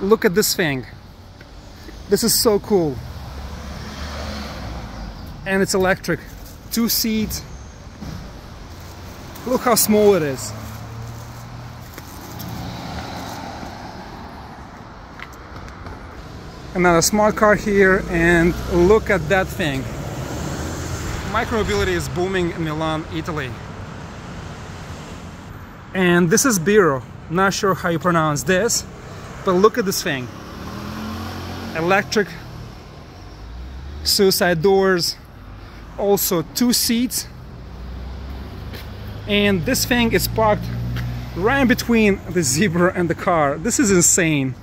look at this thing. This is so cool. And it's electric. Two seats. Look how small it is. Another smart car here and look at that thing. Micromobility is booming in Milan Italy. And this is Biro. Not sure how you pronounce this but look at this thing. Electric suicide doors also two seats. And this thing is parked right between the zebra and the car. This is insane